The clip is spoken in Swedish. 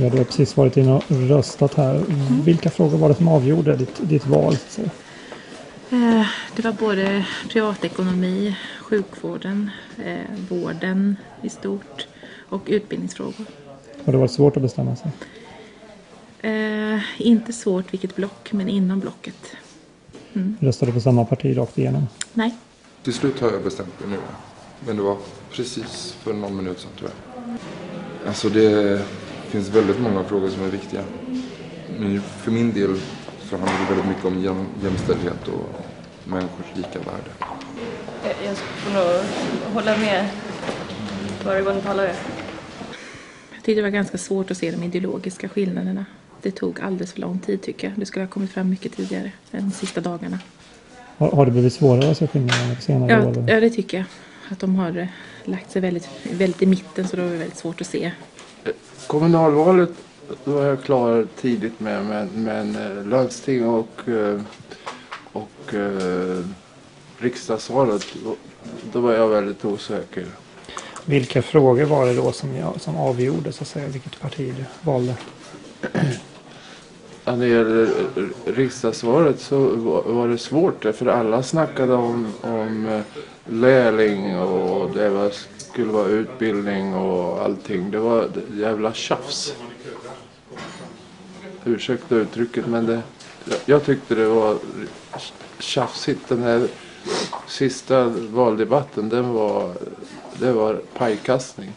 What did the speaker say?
Vi har då precis varit inne och röstat här. Mm. Vilka frågor var det som avgjorde ditt, ditt val? Eh, Det var både privatekonomi, sjukvården, eh, vården i stort och utbildningsfrågor. Har det varit svårt att bestämma sig? Eh, inte svårt vilket block, men inom blocket. Röstade på samma parti rakt igenom? Nej. Till slut har jag bestämt mig nu. Men det var precis för någon minut sedan tror jag. Alltså det finns väldigt många frågor som är viktiga. Men för min del så handlar det väldigt mycket om jäm, jämställdhet och människors lika värde. Jag- får nog hålla med föregående talare. Jag tyckte det var ganska svårt att se de ideologiska skillnaderna. Det tog alldeles för lång tid tycker jag. Det skulle ha kommit fram mycket tidigare än de sista dagarna. Har, har det blivit svårare att se skillnaderna på senare Ja, år? ja det tycker jag. Att de har eh, lagt sig väldigt, väldigt i mitten så då är det väldigt svårt att se. Kommunalvalet var jag klar tidigt med men, men eh, landsting och, eh, och eh, riksdagsvalet då- då var jag väldigt osäker. Vilka frågor var det då som, jag, som avgjorde så att säga, vilket parti du valde? När det gäller eh, eh, riksdagsvalet så var- det svårt för alla snackade om, om eh, lärling och det var, skulle vara utbildning och allting. Det var jävla tjafs. Ursäkta uttrycket men det, jag tyckte det var tjafsigt. Den här sista valdebatten den var, det var pajkastning.